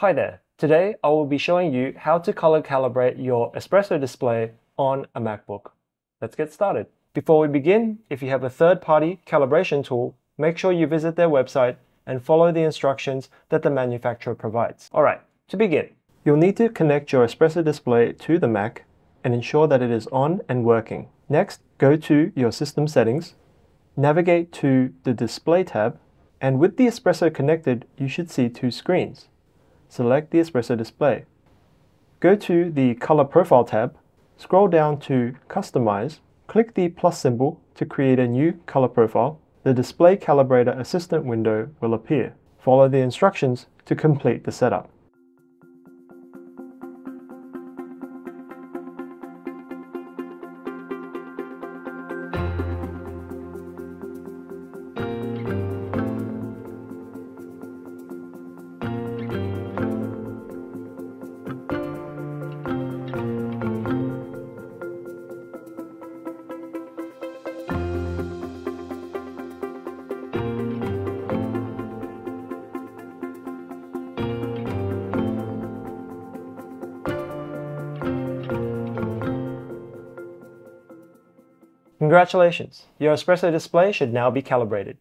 Hi there. Today I will be showing you how to color calibrate your espresso display on a MacBook. Let's get started. Before we begin, if you have a third-party calibration tool, make sure you visit their website and follow the instructions that the manufacturer provides. Alright, to begin, you'll need to connect your espresso display to the Mac and ensure that it is on and working. Next, go to your system settings, navigate to the display tab, and with the espresso connected, you should see two screens select the espresso display. Go to the Color Profile tab, scroll down to Customize, click the plus symbol to create a new color profile. The Display Calibrator Assistant window will appear. Follow the instructions to complete the setup. Congratulations! Your espresso display should now be calibrated.